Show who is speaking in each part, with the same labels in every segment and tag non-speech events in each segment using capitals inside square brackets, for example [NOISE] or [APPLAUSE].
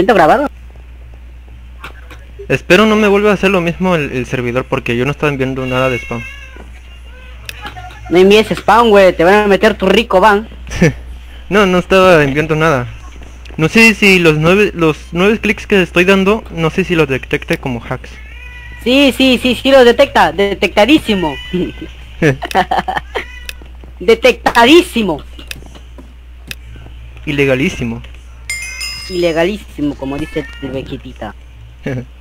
Speaker 1: intento grabar.
Speaker 2: Espero no me vuelva a hacer lo mismo el, el servidor porque yo no estaba enviando nada de spam.
Speaker 1: No envíes spam, güey, te van a meter tu rico van. [LAUGHS]
Speaker 2: no, no estaba enviando nada. No sé si los nueve, los nueve clics que estoy dando, no sé si los detecte como hacks.
Speaker 1: Sí, sí, sí, sí lo detecta, detectadísimo. [LAUGHS] [LAUGHS] detectadísimo.
Speaker 2: Ilegalísimo.
Speaker 1: Ilegalísimo, como dice el Bequitita. [LAUGHS]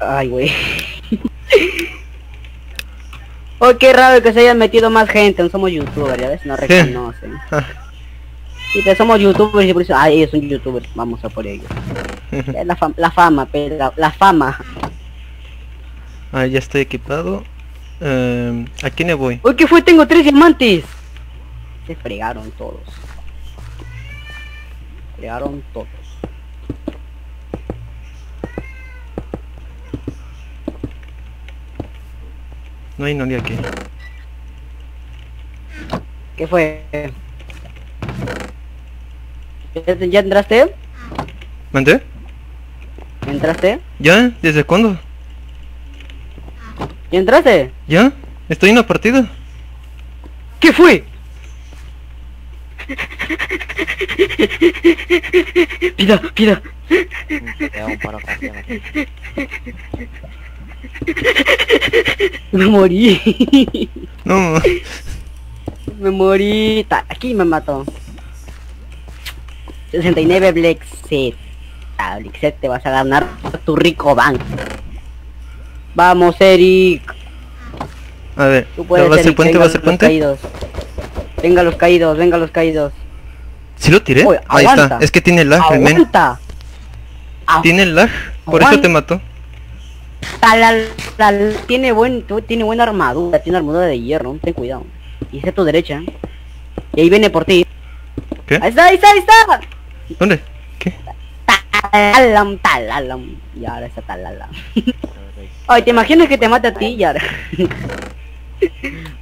Speaker 1: Ay, güey. [LAUGHS] oh, qué raro que se hayan metido más gente. No somos youtubers, ya ves, no reconocen. [LAUGHS] Y que somos youtubers y por eso, ah, ellos son youtubers, vamos a por ellos. la, fama, la fama, pero la, fama.
Speaker 2: Ah, ya estoy equipado. Eh, ¿A quién le voy?
Speaker 1: Uy, ¿qué fue? Tengo tres diamantes. Se fregaron todos. Fregaron todos.
Speaker 2: No hay nadie aquí.
Speaker 1: ¿Qué fue? ¿Ya entraste?
Speaker 2: ¿Mandé?
Speaker 1: ¿Entraste?
Speaker 2: ¿Ya? ¿Desde cuándo?
Speaker 1: ¿Ya entraste?
Speaker 2: ¿Ya? Estoy en la partida.
Speaker 1: ¿Qué fue? Pida, pida. Me morí.
Speaker 2: No.
Speaker 1: Me morí. Aquí me mató. 69 Black Set. Ah, Black Set te vas a ganar tu rico banco. Vamos, Eric.
Speaker 2: A ver,
Speaker 1: Tú puedes,
Speaker 2: ¿va a ser puente? ¿Va a ser puente?
Speaker 1: Caídos. Venga los caídos, venga los caídos.
Speaker 2: ¿Sí lo tiré?
Speaker 1: Uy,
Speaker 2: Ahí está. Es que tiene lag, el men.
Speaker 1: Aguanta. Ah,
Speaker 2: Tiene lag. Por eso te mató.
Speaker 1: tal, tal, tiene buen, tu- tiene buena armadura, tiene armadura de hierro, ten cuidado. Y es a tu derecha. Y ahí viene por ti.
Speaker 2: ¿Qué?
Speaker 1: Ahí está, ahí está, ahí está.
Speaker 2: ¿Dónde? ¿Qué?
Speaker 1: Talalam, talalam. Y ahora está talalam. [LAUGHS] Ay, ¿te imaginas que te mata a ti y ahora? [LAUGHS]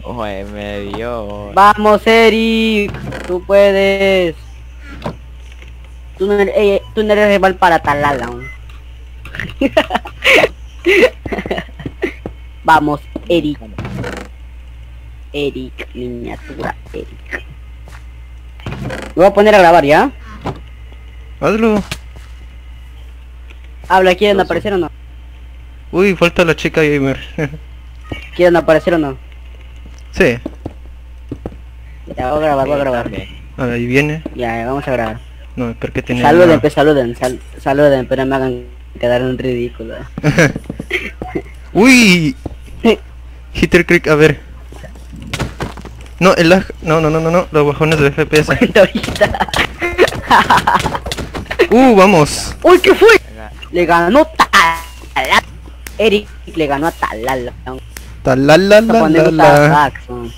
Speaker 3: Oye, me dio.
Speaker 1: Vamos, Eric. Tú puedes. Tú no eres, eh, tú no eres rival para Talalam. [LAUGHS] Vamos, Eric. Eric, miniatura, Eric. Me voy a poner a grabar, ¿ya?
Speaker 2: Hazlo.
Speaker 1: Habla, ¿quieren aparecer o no?
Speaker 2: Uy, falta la chica gamer.
Speaker 1: ¿Quieren aparecer o no?
Speaker 2: sí.
Speaker 1: Ya, voy a grabar, voy a grabar.
Speaker 2: A ver, ahí viene.
Speaker 1: Ya, ya, vamos a grabar.
Speaker 2: No, porque tiene...
Speaker 1: Saluden,
Speaker 2: una-
Speaker 1: pues saluden, sal- saluden, pero me hagan quedar en ridículo. [LAUGHS]
Speaker 2: Uy. Hitter Creek, a ver. No, el lag. No, no, no, no, no. Los bajones de FPS. [LAUGHS] Uh, vamos.
Speaker 1: ¡Uy, qué fue! Le ganó. Eric le ganó a Talala.
Speaker 2: Talala
Speaker 1: Vamos a
Speaker 2: la
Speaker 1: poner
Speaker 2: la
Speaker 1: usa
Speaker 2: la.
Speaker 1: hacks. ¿no?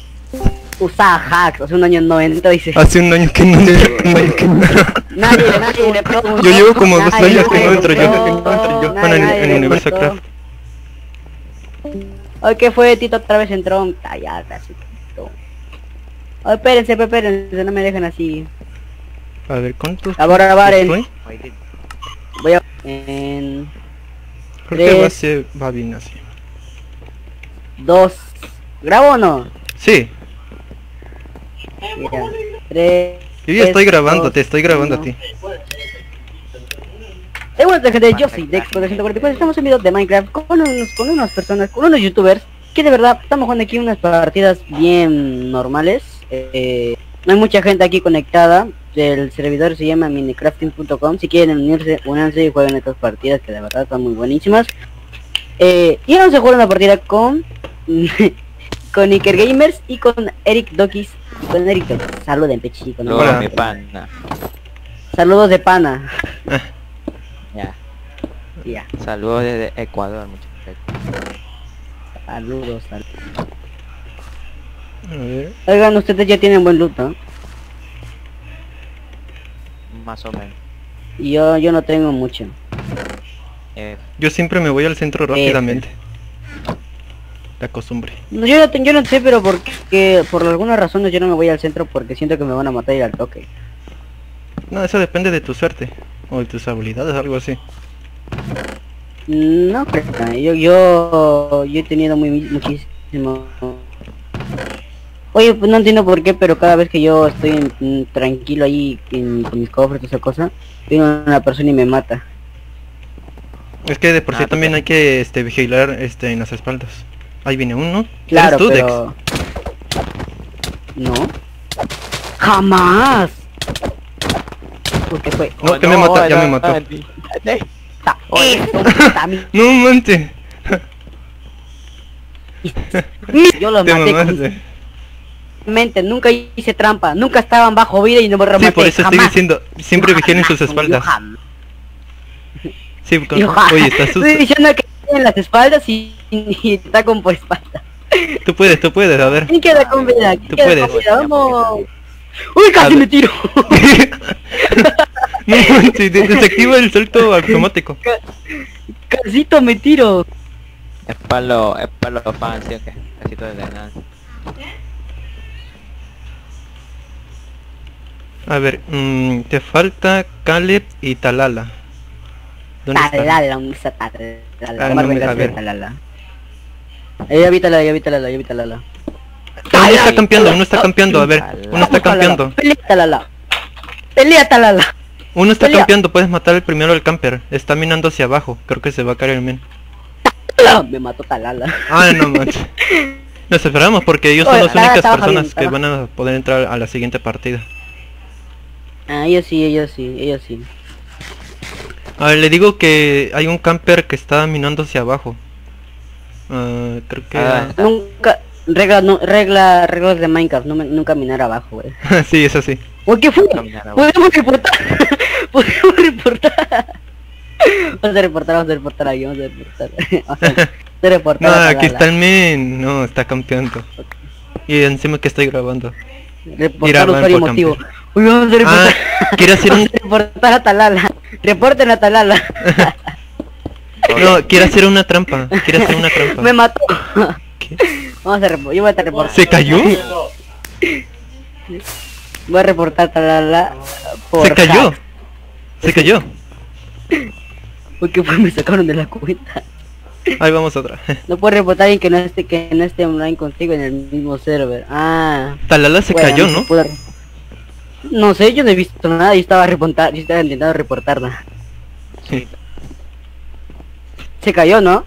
Speaker 1: Usa hacks, hace un año 90 dice.
Speaker 2: Hace un año que no, un [LAUGHS] año que no.
Speaker 1: Nadie, nadie le [LAUGHS] preguntó.
Speaker 2: Yo llevo como dos años que no entro yo. que entro Bueno, en,
Speaker 1: le
Speaker 2: Universo. Craft.
Speaker 1: Ay, ¿qué fue? Tito otra vez entró. Ay, ya, casi. Tito. Ay, espérense, espérense, no me dejen así.
Speaker 2: A ver, ¿cuántos?
Speaker 1: Ahora
Speaker 2: estoy?
Speaker 1: Voy a... En...
Speaker 2: Creo que va, ser- va bien así.
Speaker 1: Dos... ¿Grabo o no?
Speaker 2: Sí,
Speaker 1: Mira. Tres...
Speaker 2: yo ya estoy grabando,
Speaker 1: dos,
Speaker 2: te estoy grabando a ti.
Speaker 1: Eh, bueno, gente, yo soy Dex por 144, estamos en videos de Minecraft con unos, con unas personas, con unos youtubers, que de verdad estamos jugando aquí unas partidas bien normales. Eh, no hay mucha gente aquí conectada, el servidor se llama minecrafting.com, si quieren unirse, únanse y jueguen estas partidas que de verdad están muy buenísimas. Eh, y vamos a jugar una partida con [LAUGHS] con Iker Gamers y con Eric Dokis, con Eric Dokis. Saluden, pechico. no
Speaker 3: Hola,
Speaker 2: Hola.
Speaker 3: mi pana.
Speaker 1: Saludos de pana. [LAUGHS]
Speaker 3: Ya.
Speaker 1: Ya.
Speaker 3: Saludos desde Ecuador, muchachos.
Speaker 1: Saludos, saludos.
Speaker 2: A ver.
Speaker 1: Oigan, ustedes ya tienen buen loot, ¿no?
Speaker 3: Más o menos.
Speaker 1: Y yo, yo no tengo mucho.
Speaker 3: Eh,
Speaker 2: Yo siempre me voy al centro rápidamente. La costumbre.
Speaker 1: No, yo, no, te- yo no sé, pero porque por alguna razón yo no me voy al centro porque siento que me van a matar y al toque.
Speaker 2: No, eso depende de tu suerte. O de tus habilidades, algo así.
Speaker 1: No creo. Yo, yo, yo he tenido muy muchísimo. Oye, pues no entiendo por qué, pero cada vez que yo estoy en- mm, tranquilo ahí en- con mis cofres y esa cosa, viene una persona y me mata.
Speaker 2: Es que de por sí
Speaker 3: Ah,
Speaker 2: también hay que este vigilar este en las espaldas. Ahí viene uno.
Speaker 1: Claro, pero... No. Jamás. ¿Por qué fue?
Speaker 2: No, que me mata, ya me mató. [LAUGHS] No manches. [LAUGHS]
Speaker 1: Yo los maté
Speaker 2: mamaste.
Speaker 1: Mente, nunca hice trampa, nunca estaban bajo vida y no me rematé.
Speaker 2: Sí, por eso
Speaker 1: jamás.
Speaker 2: sigue diciendo, siempre vigilen sus espaldas. Sí, con- oye, estás
Speaker 1: Estoy diciendo que en las espaldas y, y está con por espalda.
Speaker 2: Tú puedes, tú puedes, a ver.
Speaker 1: ¿Quién queda con vida? ¿Quién
Speaker 2: Tú
Speaker 1: queda
Speaker 2: puedes.
Speaker 1: con vida? Vamos. Uy, casi me tiro. [LAUGHS]
Speaker 2: no de- desactiva el salto automático.
Speaker 1: Casito me tiro.
Speaker 3: Es para los, es para los fans, ¿sí o qué? Casi todo de nada.
Speaker 2: A ver, mm, te falta Caleb y Talala.
Speaker 1: Talala, ¿dónde está Talala?
Speaker 2: Ah, no me- a ver.
Speaker 1: Talala. Eh, Ya vi Talala, ya vi Talala, ya vi Talala.
Speaker 2: Uno está campeando, uno está campeando, a ver, uno está campeando.
Speaker 1: Pelea Talala. Pelea Talala.
Speaker 2: Uno está campeando, puedes matar el primero al camper. Está minando hacia abajo, creo que se va a caer el men.
Speaker 1: Me mató Talala.
Speaker 2: Ah, no manches. [LAUGHS] Nos esperamos porque ellos son las únicas personas que van a poder entrar a la siguiente partida.
Speaker 1: Ah, ellos sí, ellos sí, ellos sí.
Speaker 2: A ver, le digo que hay un camper que está minando hacia abajo. Ah, creo que...
Speaker 3: Ah.
Speaker 1: Nunca, regla, no, regla, reglas de Minecraft, no me- nunca minar abajo, güey. [LAUGHS]
Speaker 2: sí, es así.
Speaker 1: Uy, ¿qué fue? Podemos reportar. [LAUGHS] Podemos reportar. Vamos a reportar, vamos a reportar aquí, vamos a reportar. [LAUGHS] Vamos a reportar.
Speaker 2: No, aquí está el men. No, está campeando. Y encima que estoy grabando.
Speaker 1: Reportar usuario
Speaker 2: por
Speaker 1: emotivo. Uy, vamos a reportar.
Speaker 2: Ah, quiere hacer un... [LAUGHS]
Speaker 1: Reportar a Talala. Reporten a Talala. [LAUGHS]
Speaker 2: No, quiere hacer una trampa. Quiere hacer una trampa.
Speaker 1: Me mató.
Speaker 2: ¿Qué?
Speaker 1: Vamos a reportar. Yo voy a reportar.
Speaker 2: ¿Se cayó? [LAUGHS]
Speaker 1: Voy a reportar a Talala. Por
Speaker 2: Se cayó.
Speaker 1: hack.
Speaker 2: Se cayó.
Speaker 1: Uy, ¿qué fue? Me sacaron de la cuenta.
Speaker 2: Ahí vamos otra.
Speaker 1: No puedo reportar alguien que no esté que no esté online contigo en el mismo server. Ah.
Speaker 2: Talala se
Speaker 1: bueno,
Speaker 2: cayó,
Speaker 1: se
Speaker 2: ¿no?
Speaker 1: No sé, yo no he visto nada, yo estaba reportar, yo estaba intentando reportarla.
Speaker 2: Sí.
Speaker 1: Se cayó, ¿no?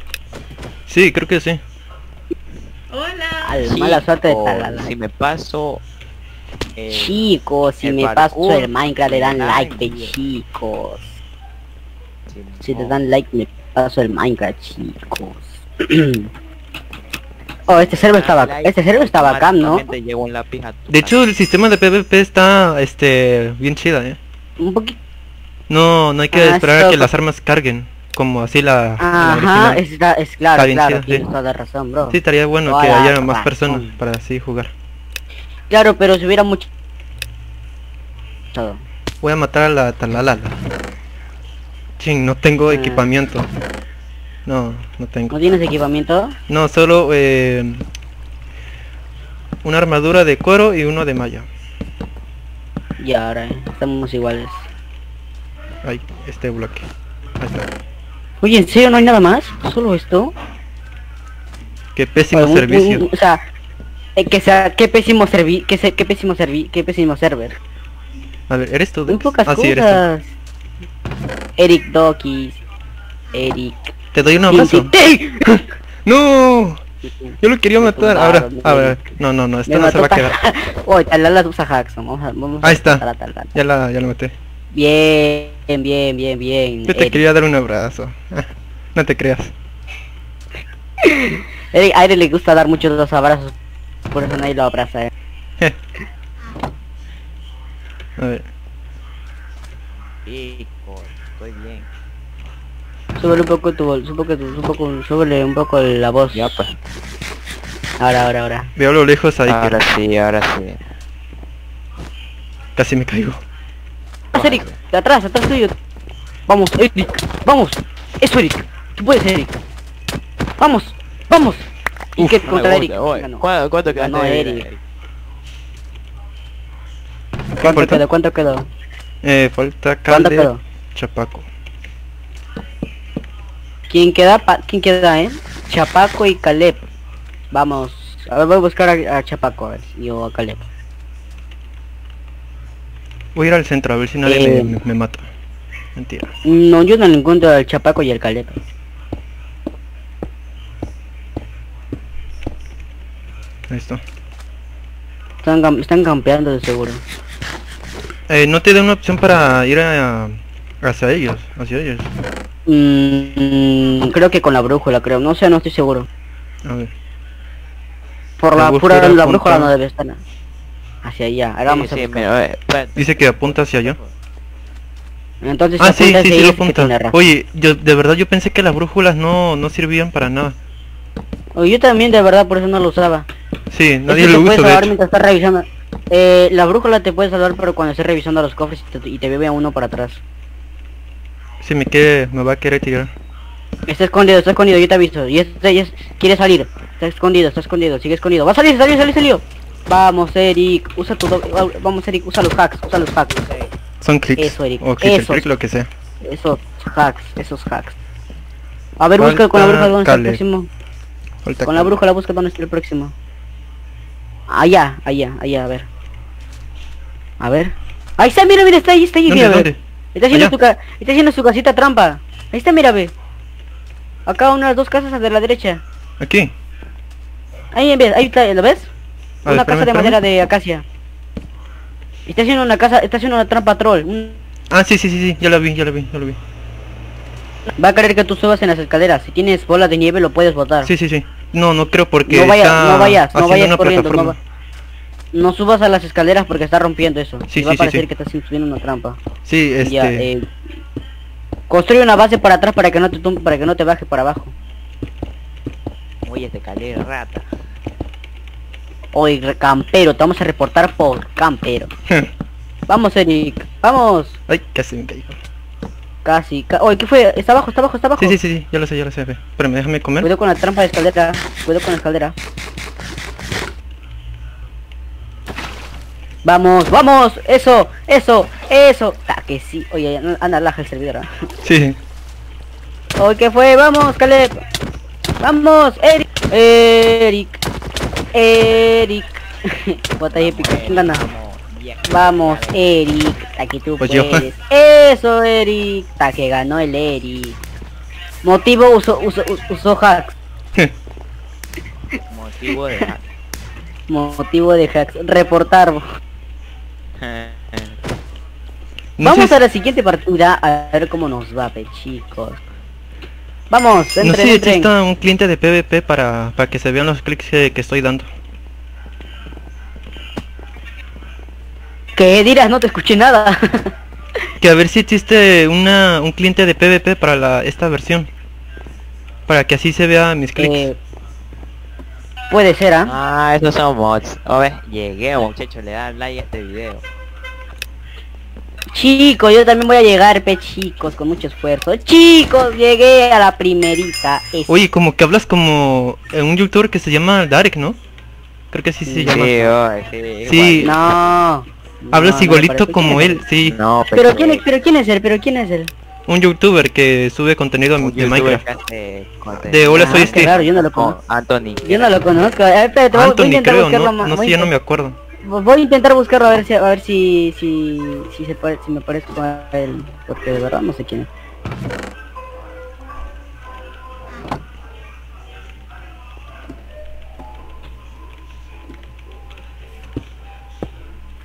Speaker 2: Sí, creo que sí.
Speaker 4: Hola.
Speaker 1: Al mala suerte de Talala.
Speaker 3: Si me paso... eh,
Speaker 1: Chicos, si
Speaker 3: el
Speaker 1: me paso el Minecraft le dan like, de chicos.
Speaker 3: si
Speaker 1: Si le
Speaker 3: no,
Speaker 1: dan like me paso el Minecraft, chicos. [CLEARS THROAT] oh, este server está
Speaker 3: dan
Speaker 1: bacán, este server está bacán, ¿no?
Speaker 3: a
Speaker 2: De hecho, el sistema de PvP está, este, bien chida, ¿eh?
Speaker 1: Un poquito.
Speaker 2: No, no hay que
Speaker 1: Ah,
Speaker 2: esperar a
Speaker 1: esto-
Speaker 2: que las armas carguen. Como así la, la
Speaker 1: Ajá,
Speaker 2: original.
Speaker 1: es, la- es claro,
Speaker 2: Está bien
Speaker 1: claro,
Speaker 2: chida,
Speaker 1: tienes
Speaker 2: sí.
Speaker 1: toda la razón, bro.
Speaker 2: Sí, estaría bueno
Speaker 1: Toda
Speaker 2: que
Speaker 1: la
Speaker 2: haya más
Speaker 1: razón.
Speaker 2: personas para así jugar.
Speaker 1: Claro, pero si hubiera mucho... Todo.
Speaker 2: Voy a matar a la talalala. Ching, no tengo
Speaker 1: Ah.
Speaker 2: equipamiento. No, no tengo.
Speaker 1: ¿No tienes equipamiento?
Speaker 2: No, solo eh, una armadura de cuero y uno de malla.
Speaker 1: Y ahora, estamos iguales.
Speaker 2: Ahí, este bloque. Ahí está.
Speaker 1: Oye, ¿en serio no hay nada más? ¿Solo esto?
Speaker 2: Qué pésimo
Speaker 1: Oye, un-
Speaker 2: servicio.
Speaker 1: un- o sea, eh, que sea, qué pésimo servi, que se, qué pésimo servi, qué pésimo server.
Speaker 2: A ver, ¿eres tú?
Speaker 1: Muy pocas
Speaker 2: Ah, sí, eres tú.
Speaker 1: cosas. Eric Dokis. Eric.
Speaker 2: Te doy un abrazo. [LAUGHS] ¡No! Yo lo quería matar. Ahora, a ver. No, no, no, esto no se va a quedar.
Speaker 1: Oye, Talala usa hacks. Vamos a, vamos a
Speaker 2: Ahí está. Ya la, ya la maté.
Speaker 1: Bien, bien, bien, bien.
Speaker 2: Yo te quería dar un abrazo. [LAUGHS] No te creas. [LAUGHS]
Speaker 1: Eric, a Eric le gusta dar muchos los abrazos. Por eso nadie lo abraza. eh.
Speaker 2: A ver.
Speaker 3: Chicos, estoy bien.
Speaker 1: Súbele un poco tu vol- un poco, un poco, súbele un poco la voz.
Speaker 3: Ya pues.
Speaker 1: Ahora, ahora, ahora.
Speaker 2: Veo a lo lejos ahí que
Speaker 3: Ahora sí, ahora sí.
Speaker 2: casi me caigo.
Speaker 1: Vamos, Eric, de atrás, atrás tuyo. Vamos, Eric, vamos. Eso, Eric. Tú puedes, Eric. Vamos, vamos. Y
Speaker 2: Uf,
Speaker 1: que
Speaker 3: No
Speaker 1: contra Eric. ganó.
Speaker 3: ¿Cuánto, cuánto
Speaker 1: Ganó
Speaker 3: quedaste,
Speaker 1: Eric.
Speaker 2: ¿Qué
Speaker 1: ¿Cuánto
Speaker 2: falta?
Speaker 1: quedó? ¿Cuánto quedó?
Speaker 2: Eh, falta
Speaker 1: ¿Cuánto
Speaker 2: Calde,
Speaker 1: quedó?
Speaker 2: Chapaco.
Speaker 1: ¿Quién queda? ¿Quién queda, eh? Chapaco y Caleb. Vamos. A ver, voy a buscar a, a Chapaco, a ver. Y Yo a Caleb.
Speaker 2: Voy a ir al centro a ver si nadie
Speaker 1: Eh.
Speaker 2: me, me mata. Mentira.
Speaker 1: No, yo no encuentro al Chapaco y al Caleb.
Speaker 2: Está.
Speaker 1: Están, están campeando de seguro.
Speaker 2: Eh, no te da una opción para ir a, hacia ellos, hacia ellos.
Speaker 1: Mm, creo que con la brújula, creo. No sé, no estoy seguro.
Speaker 2: A ver.
Speaker 1: Por
Speaker 2: La
Speaker 1: la, pura
Speaker 2: brújula
Speaker 1: la
Speaker 2: apunta.
Speaker 1: brújula no debe estar. Hacia allá. Ahora vamos
Speaker 3: Sí,
Speaker 1: a
Speaker 3: sí, mira, eh.
Speaker 2: Dice que apunta hacia allá.
Speaker 1: Entonces
Speaker 2: Ah,
Speaker 1: si
Speaker 2: sí, sí, lo apunta. Oye, yo de verdad yo pensé que las brújulas no, no servían para nada.
Speaker 1: Oye, yo también de verdad por eso no lo usaba.
Speaker 2: Sí,
Speaker 1: Es
Speaker 2: nadie
Speaker 1: que
Speaker 2: lo usa
Speaker 1: salvar mientras estás revisando. Eh, la brújula te puede salvar pero cuando estés revisando los cofres y te, y te bebe a uno para atrás.
Speaker 2: Si me quiere, me va a querer tirar.
Speaker 1: Está escondido, está escondido, yo te aviso. Y este, es- quiere salir. Está escondido, está escondido, sigue escondido. Va a salir, salió, salió, salió. Vamos, Eric, usa tu Vamos, Eric, usa los hacks, usa los hacks.
Speaker 2: Son clics.
Speaker 1: Eso, Eric,
Speaker 2: O click,
Speaker 1: eso.
Speaker 2: click, lo que sea.
Speaker 1: Esos hacks, esos hacks. A ver, busca con la brújula dónde está el próximo.
Speaker 2: Falta
Speaker 1: Con la
Speaker 2: Caleb.
Speaker 1: brújula busca dónde está el próximo. Allá, allá, allá, a ver. A ver. Ahí está, mira, mira, está ahí, está ahí,
Speaker 2: ¿Dónde,
Speaker 1: mira,
Speaker 2: dónde?
Speaker 1: Está haciendo, su ca- está haciendo su casita trampa. Ahí está, mira, ve. Acá unas dos casas de la derecha.
Speaker 2: Aquí.
Speaker 1: Ahí en vez, ahí está, ¿lo ves?
Speaker 2: A ver,
Speaker 1: una
Speaker 2: espérame,
Speaker 1: casa de
Speaker 2: espérame.
Speaker 1: madera de acacia. Está haciendo una casa, está haciendo una trampa troll. Un-
Speaker 2: Ah, sí, sí, sí, sí, ya la vi, ya la vi, ya la vi.
Speaker 1: Va a querer que tú subas en las escaleras. Si tienes bola de nieve lo puedes botar.
Speaker 2: Sí, sí, sí. No, no creo porque
Speaker 1: no vayas,
Speaker 2: está
Speaker 1: no vayas, no vayas corriendo. No, va- no subas a las escaleras porque está rompiendo eso.
Speaker 2: Sí,
Speaker 1: Y va
Speaker 2: sí,
Speaker 1: a parecer
Speaker 2: sí,
Speaker 1: que estás subiendo una trampa.
Speaker 2: Sí, este...
Speaker 1: Ya, eh, construye una base para atrás para que no te tum- para que no te baje para abajo.
Speaker 3: Oye, te calé, rata.
Speaker 1: Oye, campero, te vamos a reportar por campero. [LAUGHS] Vamos, Eric, vamos.
Speaker 2: Ay, casi me caí.
Speaker 1: Casi, ca- Oye, ¿qué fue? Está abajo, está abajo, está abajo.
Speaker 2: Sí, sí, sí, sí, ya lo sé, ya lo sé. ve. Espérame, déjame comer.
Speaker 1: Cuidado con la trampa de escalera. Cuidado con la escalera. Vamos, vamos, eso, eso, eso. Ah, que sí. Oye, anda, laja el servidor.
Speaker 2: Sí.
Speaker 1: Oye, ¿qué fue? Vamos, Caleb. Vamos, Eric. Eric. Eric. [LAUGHS] Batalla épica. ¿Quién gana? Vamos, Eric. Aquí tú
Speaker 2: Pues yo.
Speaker 1: puedes. Eso, Eric. Ta que ganó el Eric. Motivo uso, uso, uso hacks. [LAUGHS]
Speaker 3: Motivo de...
Speaker 1: Motivo de hacks. Reportar.
Speaker 2: No
Speaker 1: Vamos a la siguiente partida a ver cómo nos va, pe chicos. Vamos,
Speaker 2: no
Speaker 1: entren,
Speaker 2: sé si exista un cliente de PvP para, para que se vean los clics que, que estoy dando.
Speaker 1: ¿Qué dirás? No te escuché nada. [LAUGHS]
Speaker 2: Que a ver si existe una, un cliente de PvP para la, esta versión. Para que así se vea mis clics.
Speaker 1: Eh, puede ser, ¿ah?
Speaker 3: Ah, esos son mods. A ver, llegué muchachos, le dan like a este video.
Speaker 1: Chicos, yo también voy a llegar, pe chicos, con mucho esfuerzo. Chicos, llegué a la primerita. Es-
Speaker 2: Oye, como que hablas como eh, un youtuber que se llama Darek, ¿no? Creo que así se
Speaker 3: Sí,
Speaker 2: llama.
Speaker 3: oye, sí,
Speaker 2: Sí.
Speaker 1: No.
Speaker 2: Hablas
Speaker 1: no,
Speaker 2: igualito como
Speaker 1: ¿Quién
Speaker 2: él, sí.
Speaker 3: No,
Speaker 1: él? Pero quién es, pero quién es él, pero quién es él.
Speaker 2: Un youtuber que sube contenido
Speaker 3: Un
Speaker 2: de Minecraft.
Speaker 3: que hace contenido.
Speaker 2: De Hola
Speaker 1: Ah,
Speaker 2: soy Steve.
Speaker 1: yo no lo
Speaker 3: Con
Speaker 1: conozco.
Speaker 3: Anthony.
Speaker 1: Yo no lo conozco. Voy- voy a
Speaker 2: Anthony
Speaker 1: intentar
Speaker 2: creo,
Speaker 1: buscarlo
Speaker 2: ¿no? No
Speaker 1: voy
Speaker 2: sé, ya no me acuerdo.
Speaker 1: Voy a intentar buscarlo a ver si a ver si si si se si me parezco a él, porque de verdad no sé quién es.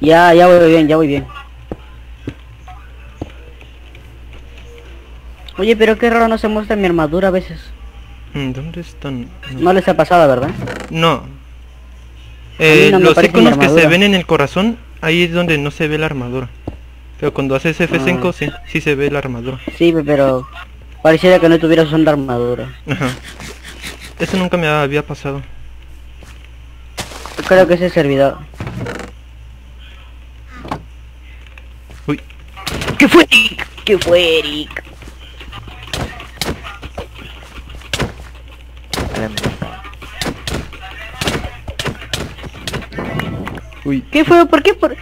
Speaker 1: Ya, ya voy bien, ya voy bien. Oye, pero qué raro no se muestra mi armadura a veces.
Speaker 2: Mm, ¿Dónde están?
Speaker 1: No les ha pasado, ¿verdad?
Speaker 2: No. Eh,
Speaker 1: no
Speaker 2: los iconos que se ven en el corazón, ahí es donde no se ve la armadura. Pero cuando haces F5
Speaker 1: Ah.
Speaker 2: sí, sí se ve la armadura.
Speaker 1: Sí, pero pareciera que no tuvieras una armadura.
Speaker 2: Ajá. Eso nunca me había pasado.
Speaker 1: Creo que ese servidor.
Speaker 2: Uy,
Speaker 1: ¿Qué fue Eric? ¿Qué fue Eric?
Speaker 2: Uy.
Speaker 1: ¿Qué fue? ¿Por qué? Por...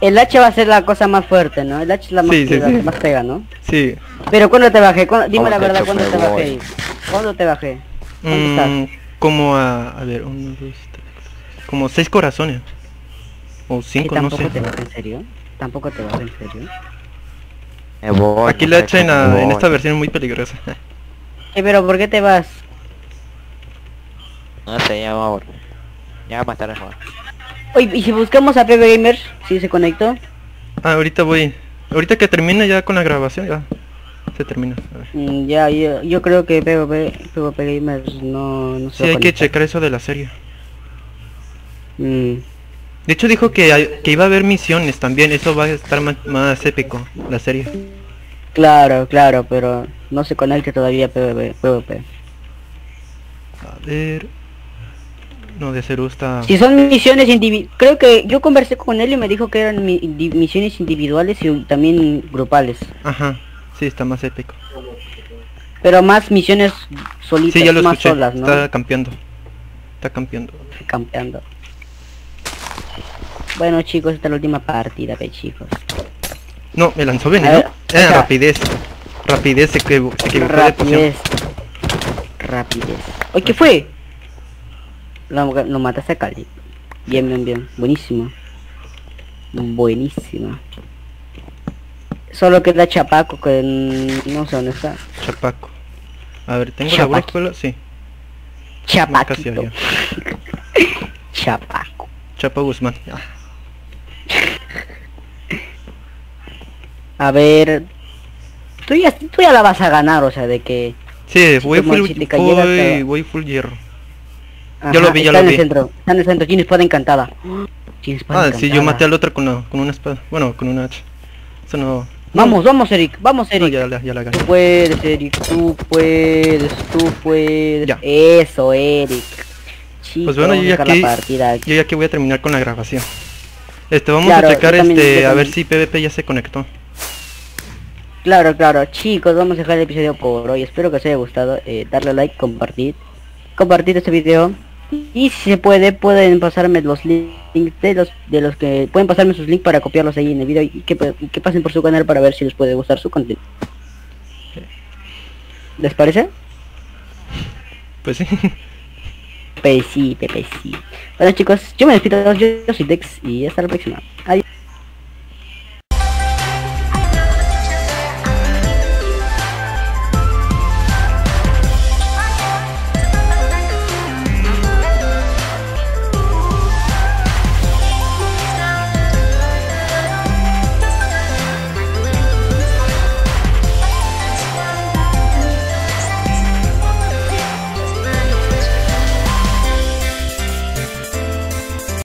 Speaker 1: El H va a ser la cosa más fuerte, ¿no? El H es la más,
Speaker 2: Sí, sí,
Speaker 1: la
Speaker 2: sí.
Speaker 1: que más pega, ¿no?
Speaker 2: Sí.
Speaker 1: Pero ¿cuándo te bajé? ¿Cuándo- Dime
Speaker 3: ¿Cómo
Speaker 1: la verdad, ¿cuándo te bajé? ¿Cuándo te bajé? ¿Dónde estás?
Speaker 2: Mm, como a... A ver, uno, dos, tres... Como seis corazones. O
Speaker 1: ¿Que
Speaker 2: cinco, no
Speaker 1: tampoco
Speaker 2: sé.
Speaker 1: te bajé en serio? ¿Tampoco te bajé en serio?
Speaker 3: Me voy,
Speaker 2: Aquí la hecha en, en esta versión es muy peligrosa. [LAUGHS]
Speaker 1: Eh, pero ¿por qué te vas?
Speaker 3: No sé, ya vamos. Ya más tarde jugar.
Speaker 1: Oye, ¿y si buscamos a PB Gamers? ¿Sí se conectó?
Speaker 2: Ah, ahorita voy. Ahorita que termine ya con la grabación, ya. Se termina.
Speaker 1: Mm, ya, yo, yo creo que PvP, PvP Gamers no, no se
Speaker 2: Sí,
Speaker 1: va a
Speaker 2: hay que checar eso de la serie.
Speaker 1: Mm,
Speaker 2: De hecho dijo que, hay- que iba a haber misiones también, eso va a estar más, más épico, la serie.
Speaker 1: claro, claro, pero no se conecta todavía PvP. PvP.
Speaker 2: A ver... No, de Ceru está...
Speaker 1: Si son misiones individuales, creo que yo conversé con él y me dijo que eran mi- misiones individuales y también grupales.
Speaker 2: Ajá, sí, está más épico.
Speaker 1: Pero más misiones solitas,
Speaker 2: Sí, ya lo
Speaker 1: más
Speaker 2: escuché,
Speaker 1: solas, ¿no?
Speaker 2: está campeando. Está campeando.
Speaker 1: Campeando. Bueno chicos, esta es la última partida, ve chicos.
Speaker 2: No, me lanzó veneno. Eh, rapidez. Rapidez, se, equivocó de.
Speaker 1: Rapidez. Rapidez. Oye, ¿qué fue? Lo, lo mataste a Cali. Bien, bien, bien. Buenísimo. Buenísimo. Solo queda Chapaco que no sé dónde está.
Speaker 2: Chapaco. A ver, ¿tengo la
Speaker 1: Chapaco.
Speaker 2: brújula? Sí. había. [LAUGHS]
Speaker 1: Chapaco.
Speaker 2: Chapa Guzmán. Ah,
Speaker 1: A ver. Tú ya, tú ya la vas a ganar, o sea, de que...
Speaker 2: Sí, voy full, voy, voy full hierro.
Speaker 1: Ajá,
Speaker 2: lo vi, ya
Speaker 1: está
Speaker 2: lo
Speaker 1: en
Speaker 2: vi.
Speaker 1: el centro. Está en el centro. Tiene espada encantada. Tiene espada
Speaker 2: Ah,
Speaker 1: encantada.
Speaker 2: sí, yo maté al otro con, una- con una espada. Bueno, con una hacha. Eso no...
Speaker 1: Vamos, vamos, Eric. Vamos,
Speaker 2: No,
Speaker 1: Eric.
Speaker 2: ya, la- ya la gané.
Speaker 1: Tú puedes, Eric, tú puedes, tú puedes.
Speaker 2: Ya.
Speaker 1: Eso, Eric. Chicos,
Speaker 2: Pues bueno, yo ya aquí, yo ya que voy a terminar con la grabación. Este, vamos
Speaker 1: Claro,
Speaker 2: a checar
Speaker 1: yo
Speaker 2: este,
Speaker 1: yo
Speaker 2: a ver si PvP ya se conectó.
Speaker 1: Claro, claro, chicos, vamos a dejar el episodio por hoy. Espero que os haya gustado. Eh, darle like, compartir. Compartir este video. Y si se puede, pueden pasarme los links de los de los que pueden pasarme sus links para copiarlos ahí en el video y que, que pasen por su canal para ver si les puede gustar su contenido. ¿Les parece?
Speaker 2: Pues sí.
Speaker 1: Pepe sí, Pepe sí. Bueno chicos, yo me despido, yo, yo soy Dex y hasta la próxima.